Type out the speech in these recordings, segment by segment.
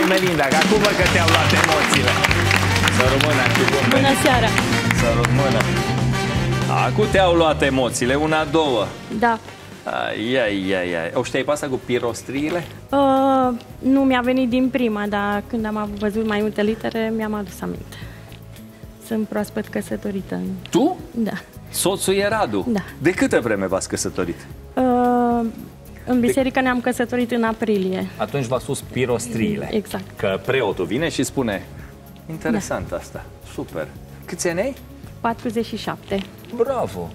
Hai, Melinda, că acum că te-au luat emoțiile. Să rămână, cu bun Bună venit. seara! Să rămână. Acum te-au luat emoțiile, una, două. Da. Ai, ai, ai, ai. O știai pe asta cu pirostriile? Uh, nu mi-a venit din prima, dar când am văzut mai multe litere, mi-am adus aminte. Sunt proaspăt căsătorită. Tu? Da. Soțul e Radu. Da. De câtă vreme v-ați căsătorit? Uh, în biserică ne-am căsătorit în aprilie. Atunci v-a sus pirostriile. Exact. Că preotul vine și spune Interesant asta, super. Câți ani ai? 47. Bravo!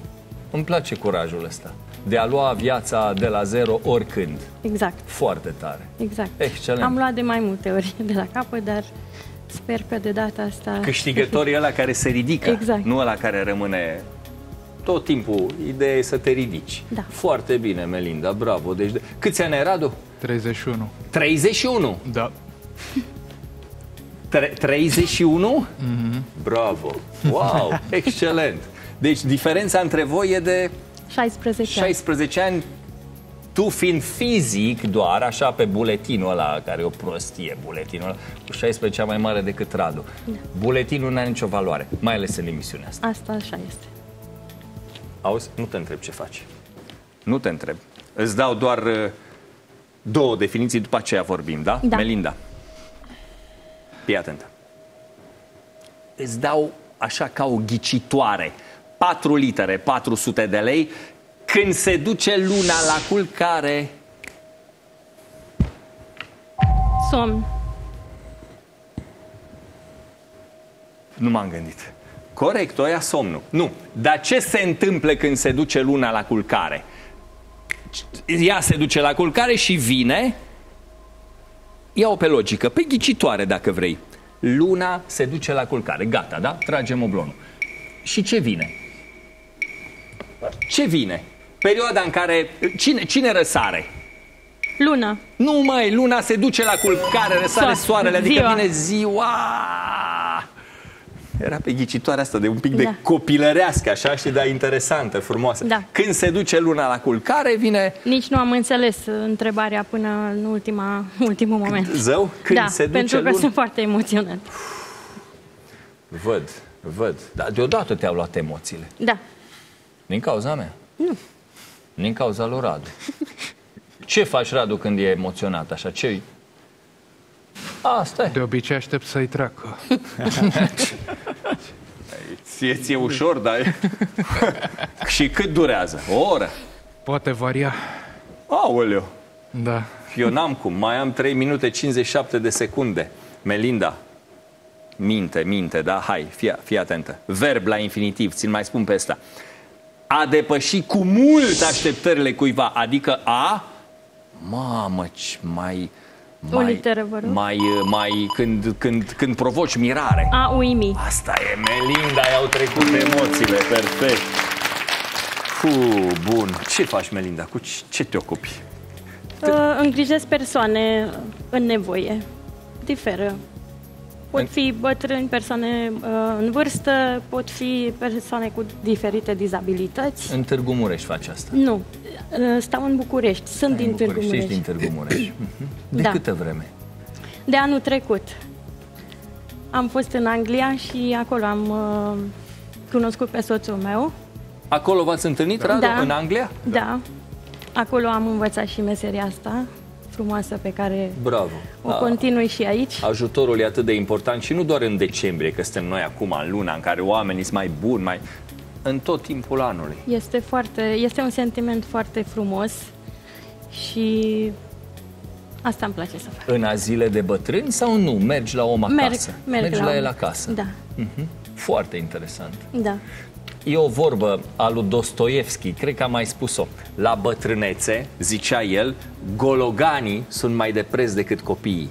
Îmi place curajul ăsta. De a lua viața de la zero oricând. Exact. Foarte tare. Exact. Excelent. Am luat de mai multe ori de la capăt, dar sper că de data asta... Câștigătorul e ăla care se ridică, Exact. nu ăla care rămâne tot timpul. Ideea e să te ridici. Da. Foarte bine, Melinda, bravo. Deci, de... câți ani ai, Radu? 31. 31. Da. Tre- 31? Mm-hmm. Bravo. Wow, excelent. Deci diferența între voi e de 16 ani. 16 ani, tu fiind fizic doar, așa pe buletinul ăla, care e o prostie, buletinul ăla, cu 16 ani mai mare decât Radu. Da. Buletinul nu are nicio valoare, mai ales în emisiunea asta. Asta așa este. Auzi, nu te întreb ce faci. Nu te întreb. Îți dau doar uh, două definiții, după aceea vorbim, da? Da. Melinda. Fii atentă. Îți dau așa ca o ghicitoare. 4 litere, 400 de lei. Când se duce luna la culcare, Somn. nu m-am gândit. Corect, o ia somnul. Nu. Dar ce se întâmplă când se duce luna la culcare? Ea se duce la culcare și vine Ia-o pe logică, pe ghicitoare dacă vrei Luna se duce la culcare, gata, da? Tragem oblonul Și ce vine? Ce vine? Perioada în care... Cine, cine răsare? Lună. Nu mai, luna se duce la culcare, răsare Soare, soarele, adică ziua. vine ziua. Era pe ghicitoarea asta de un pic de Da. copilărească, așa, și dar interesantă, frumoasă. Da. Când se duce luna la culcare, vine Nici nu am înțeles întrebarea până în ultima, ultimul moment. zău. Când da, se duce pentru că luna... sunt foarte emoționat. Văd, văd. Dar deodată te-au luat emoțiile. Da. Din cauza mea? Nu. Din cauza lui Radu. Ce faci, Radu, când e emoționat așa? ce Asta e. De obicei aștept să-i treacă. Ție, ție ușor, dar... și cât durează? O oră? Poate varia. Aoleu! Da. Eu n-am cum, mai am 3 minute 57 de secunde. Melinda, minte, minte, da? Hai, fii, fii atentă. Verb la infinitiv, ți-l mai spun pe ăsta. A depăși cu mult așteptările cuiva, adică a... Mamă, ce mai... O mai, literă, vă rog. mai, mai când, când, când provoci mirare. A uimi. Asta e, Melinda, i-au trecut emoțiile, perfect. Fu, bun. Ce faci, Melinda? Cu ce, ce te ocupi? Uh, îngrijesc persoane în nevoie. Diferă. Pot În- fi bătrâni, persoane uh, în vârstă, pot fi persoane cu diferite dizabilități. În Târgu Mureș faci asta. Nu. Uh, Stau în București. Sunt În din Târgu București, Mureș. ești din Târgu Mureș. Mhm. De Da. câtă vreme? De anul trecut. Am fost în Anglia și acolo am uh, cunoscut pe soțul meu. Acolo v-ați întâlnit, Radu, Da. în Anglia? Da. Acolo am învățat și meseria asta frumoasă pe care Bravo. o Da. continui și aici. Ajutorul e atât de important și nu doar în decembrie, că suntem noi acum în luna în care oamenii sunt mai buni, mai... în tot timpul anului. Este, foarte, este un sentiment foarte frumos și asta îmi place să fac. În azile de bătrâni sau nu? Mergi la om acasă? Merg, merg Mergi la la om. el acasă? Da, Mhm. Foarte interesant. da. E o vorbă a lui Dostoevski, cred că am mai spus-o. La bătrânețe, zicea el, gologanii sunt mai de preț decât copiii.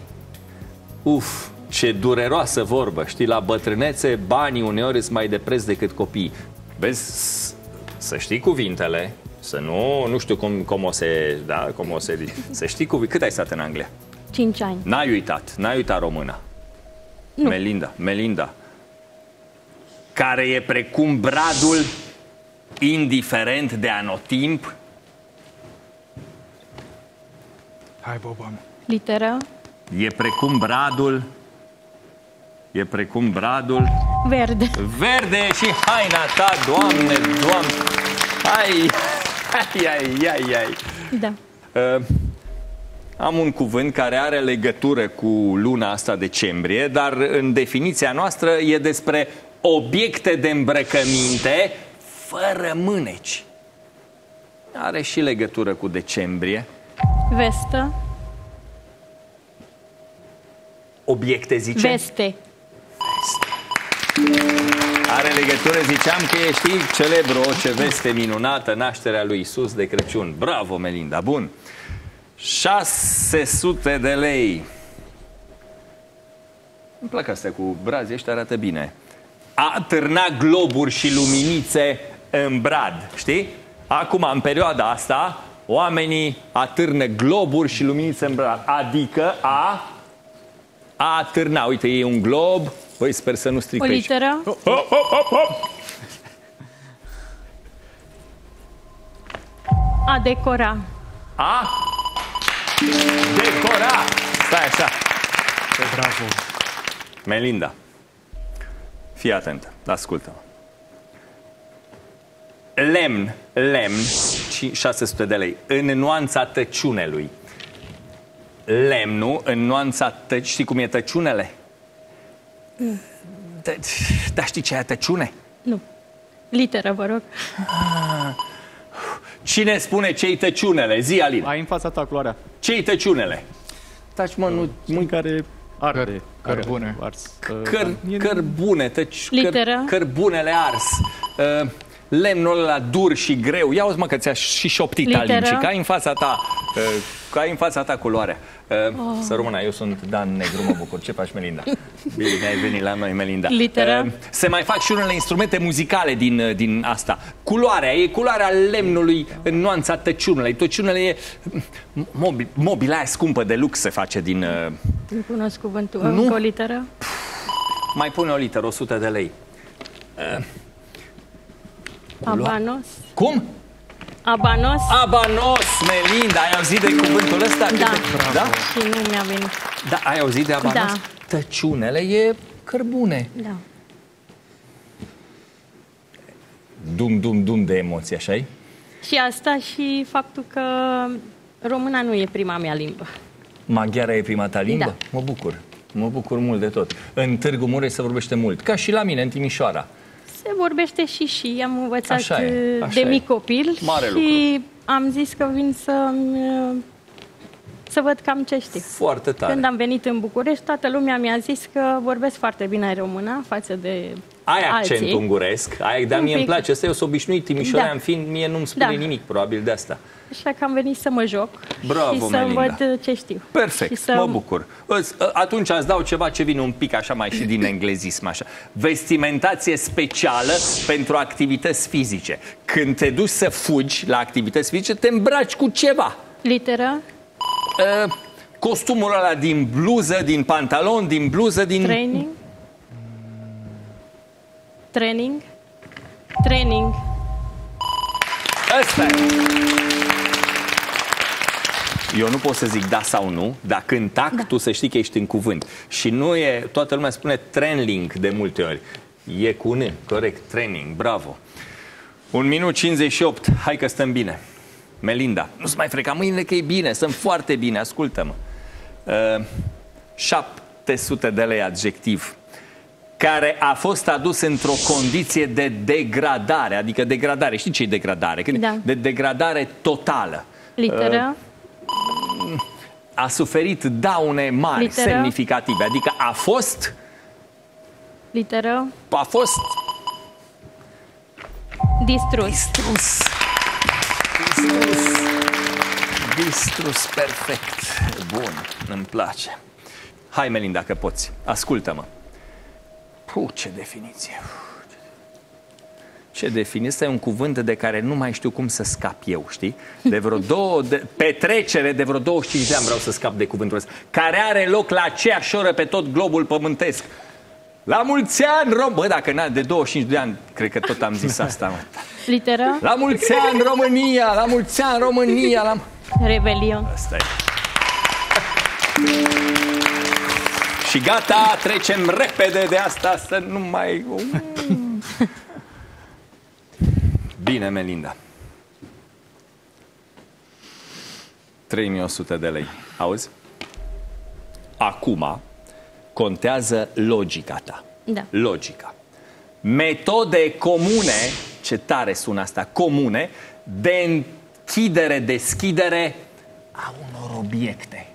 Uf, ce dureroasă vorbă, știi, la bătrânețe banii uneori sunt mai de preț decât copiii. Vezi, s- să știi cuvintele, să nu, nu știu cum, cum o se, da, cum o se, să știi cuvintele. Cât ai stat în Anglia? 5 ani. N-ai uitat, n-ai uitat româna. Nu. Melinda, Melinda, care e precum bradul indiferent de anotimp, Hai, Boban. Literă E precum bradul. E precum bradul. Verde. Verde și haina ta, doamne, doamne. Ai, ai, ai, ai, ai. Da. Uh, am un cuvânt care are legătură cu luna asta decembrie, dar în definiția noastră e despre obiecte de îmbrăcăminte fără mâneci. Are și legătură cu decembrie. Vestă. Obiecte, zice? Veste. Are legătură, ziceam că e, știi, celebru, o ce veste minunată, nașterea lui Isus de Crăciun. Bravo, Melinda, bun. 600 de lei. Îmi plac astea cu brazi, ăștia arată bine. A târna globuri și luminițe în brad, știi? Acum, în perioada asta, oamenii atârnă globuri și luminițe în brad. Adică a a târna. Uite, e un glob. Păi, sper să nu stric O pe aici. literă. Hop, hop, hop, hop. A decora. A decora. Stai așa. Bravo. Melinda, fii atentă, ascultă Lemn, lemn, ci- 600 de lei, în nuanța tăciunelui. Lemnul, în nuanța tăci, știi cum e tăciunele? Tă- Da, știi ce e tăciune? Nu. Literă, vă rog. Cine spune ce-i tăciunele? Zi, Alin. Ai în fața ta culoarea. Ce-i tăciunele? Taci, mă, nu... Cel care arde. Căr- care cărbune. Ars. Căr, E- cărbune, tăci, Literă. căr, cărbunele ars. Uh, lemnul ăla dur și greu. Ia uzi mă că ți-a și șoptit Literă. Alinci, că ai în fața ta, uh, că ai în fața ta culoarea. Uh, oh. Să rămână, eu sunt Dan Negru, mă bucur. Ce faci, Melinda? Bine ai venit la noi, Melinda. Literă. Uh, se mai fac și unele instrumente muzicale din, uh, din asta. Culoarea, e culoarea lemnului în nuanța tăciunului. Tăciunele e mobil, mobila aia scumpă de lux se face din... Uh, Nu cunosc cuvântul. Nu? Încă o literă. mai pune o literă, 100 de lei. Abanos. Cum? Abanos. Abanos, Melinda, ai auzit de cuvântul ăsta? Da. Da? Și nu mi-a venit. Da, ai auzit de abanos? Da. Tăciunele e cărbune. Da. Dum, dum, dum de emoții, așa -i? Și asta și faptul că româna nu e prima mea limbă. Maghiara e prima ta limbă? Da. Mă bucur. Mă bucur mult de tot. În Târgu Mureș se vorbește mult. Ca și la mine, în Timișoara. Se vorbește și și. Am învățat Așa e, uh, așa de e. mic copil Mare și am zis că vin să să văd cam ce știu. Foarte tare. Când am venit în București, toată lumea mi-a zis că vorbesc foarte bine româna față de Ai alții. accent unguresc, ai, dar Un mie îmi pic. place. Asta eu sunt obișnuit timișorean Da. fiind, mie nu-mi spune Da. nimic probabil de asta. Așa că am venit să mă joc Bravo, și să Melinda. văd ce știu. Perfect, Și să... mă bucur. Îți- Atunci îți dau ceva ce vine un pic așa mai și din englezism așa. Vestimentație specială pentru activități fizice. Când te duci să fugi la activități fizice, te îmbraci cu ceva. Literă, Uh, costumul ăla din bluză, din pantalon, din bluză, din... training. Training. Training. Ăsta e. Eu nu pot să zic da sau nu, dar când tac, da. tu să știi că ești în cuvânt. Și nu e, toată lumea spune training de multe ori. E cu un N, corect, training, bravo. Un minut 58, hai că stăm bine. Melinda, nu-ți mai freca mâinile că e bine, sunt foarte bine, ascultă-mă. Uh, 700 de lei adjectiv care a fost adus într-o condiție de degradare, adică degradare, știi ce e degradare? Când Da. De degradare totală. Literă, A suferit daune mari, Literă. semnificative, adică a fost, literă, a fost distrus. distrus. Distrus. Distrus, perfect. Bun, îmi place. Hai, Melinda, că poți. Ascultă-mă. Puh, ce definiție. Ce definiție. Ăsta e un cuvânt de care nu mai știu cum să scap eu, știi? De vreo două, de, petrecere de vreo 25 de ani vreau să scap de cuvântul ăsta. Care are loc la aceeași oră pe tot globul pământesc. La mulți ani, rom... Bă, dacă n de 25 de ani, cred că tot am zis asta, mă. Literă, La mulți ani, România! La mulți ani, România! La... revelion. Asta e. Și gata, trecem repede de asta să nu mai... Bine, Melinda. 3100 de lei. Auzi? Acum contează logica ta. Da. Logica. Metode comune, ce tare sună asta, comune, de închidere-deschidere a unor obiecte.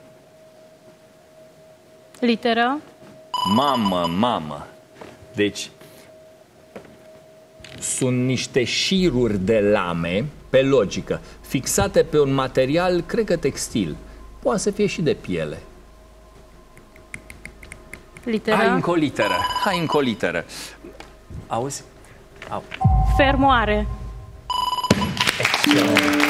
Literă. Mamă, mamă. Deci, sunt niște șiruri de lame, pe logică, fixate pe un material, cred că textil. Poate să fie și de piele. Literă. Hai încă o literă, hai încă o literă. Auzi? Au. Fermoare. Excelent.